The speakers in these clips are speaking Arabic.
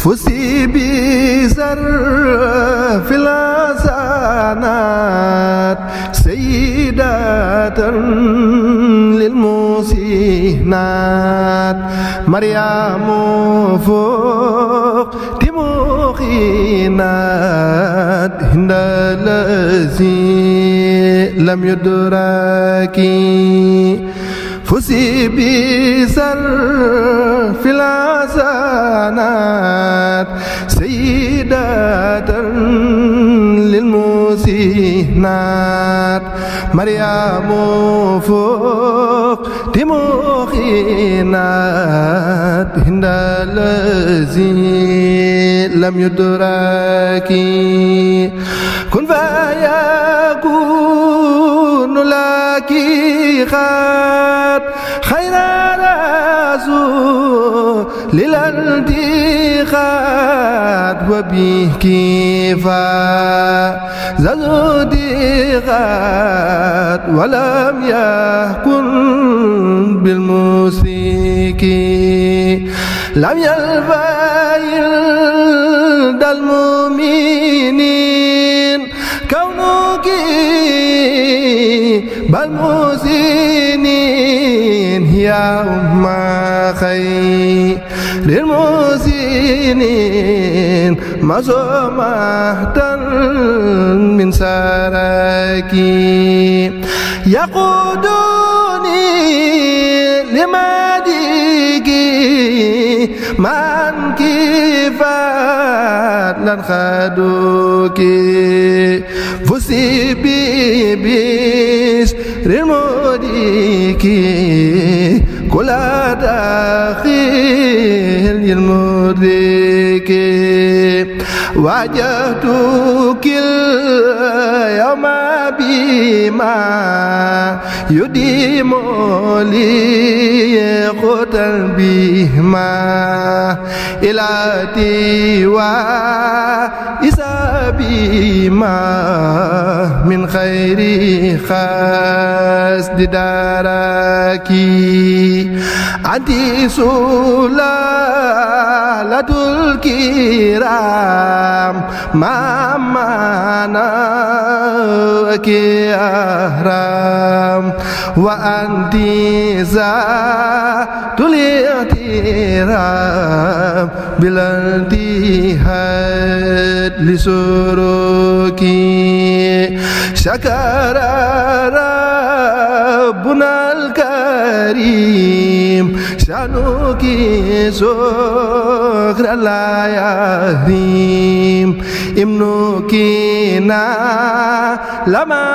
فسي بزر في الحسنات سيدة للمسينات مريم فوق تموخينات هند الذي لم يدركي. فسي بسر في الحسنات سيدة للمسينات مريم فوق تموخينات هند الذي لم يدركي. كن فيكون خات خير رسول للانتخاب وبه كيفا زادي غات ولم يكن بالمسيك لم يلفايل المؤمنين. كونك بل مسنين يا أم خير. للمسنين مزومة من سراكي يقودني لمديكي من كفات لن خدوكي فسي بيبيس رموديكي كل داخل المدركي وجهتك اليوم بما يديم لي قتل بهما إلى تيوى إسابي ما من خير خاص داركي أنت Abdul Kiram Mama Kiram Wa anti Zatul Iktiram Bila tihad Li Syakara Rabbuna Al-Karim شانك سكر لا يهريم ابنك لما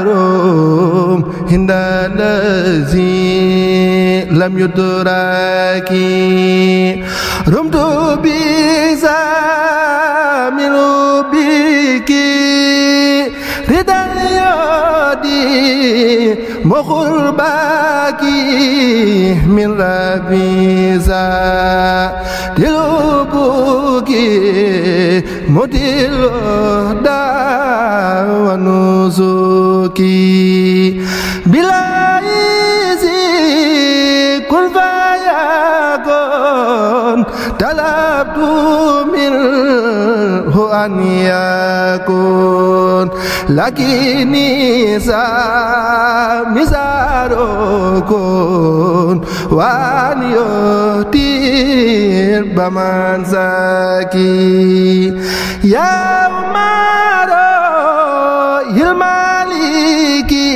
يروم هند الذي لم يدرك رمت بزامل يدي مغربك من ربي دلوبك مدل دا ونزوكي بلا كل فيكون طلبت منه أن يكون لكني سامساركون وأن يهتير بمن زكي يا أمارو المالكي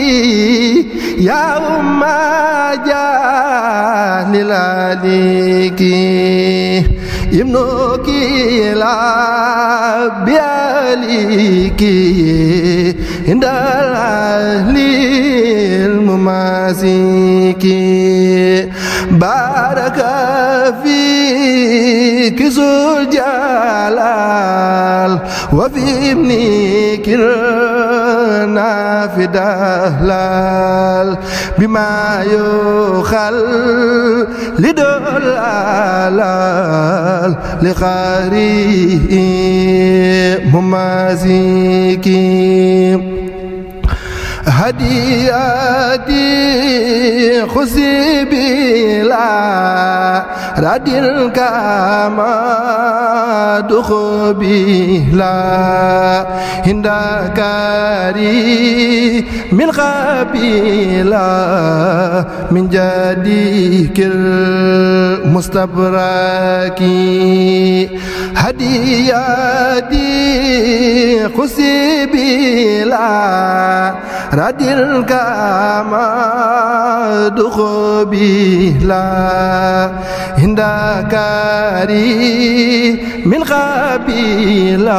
يا أم جاه للالكي ابنك لا بيالك عند الأهل المماسك بارك فيك ذو الجلال وفي ابنك في دهلال بما يخل لدول الآلال لخاري ممازيكي هدياتي خذي بلا رد الكما دخبيلا هند كاري من قبيلا من جديك المستبرك هدياتي خسي بلا رد الكما دخبيلا هند كاري من قبيلا